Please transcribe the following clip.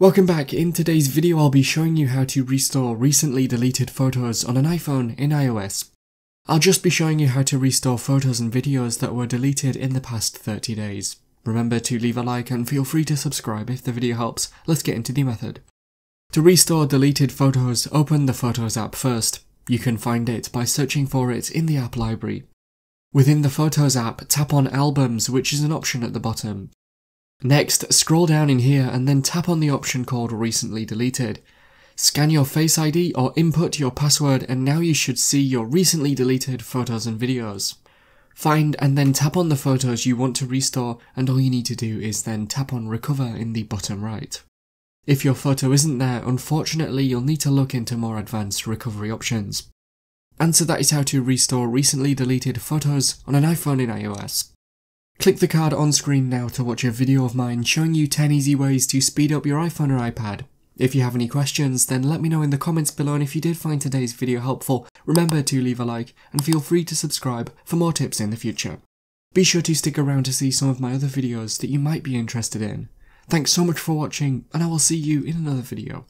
Welcome back, in today's video I'll be showing you how to restore recently deleted photos on an iPhone in iOS. I'll just be showing you how to restore photos and videos that were deleted in the past 30 days. Remember to leave a like and feel free to subscribe if the video helps, let's get into the method. To restore deleted photos, open the Photos app first. You can find it by searching for it in the app library. Within the Photos app, tap on Albums which is an option at the bottom. Next, scroll down in here and then tap on the option called Recently Deleted. Scan your Face ID or input your password and now you should see your recently deleted photos and videos. Find and then tap on the photos you want to restore and all you need to do is then tap on Recover in the bottom right. If your photo isn't there, unfortunately you'll need to look into more advanced recovery options. And so that is how to restore recently deleted photos on an iPhone in iOS. Click the card on screen now to watch a video of mine showing you 10 easy ways to speed up your iPhone or iPad. If you have any questions, then let me know in the comments below and if you did find today's video helpful, remember to leave a like and feel free to subscribe for more tips in the future. Be sure to stick around to see some of my other videos that you might be interested in. Thanks so much for watching and I will see you in another video.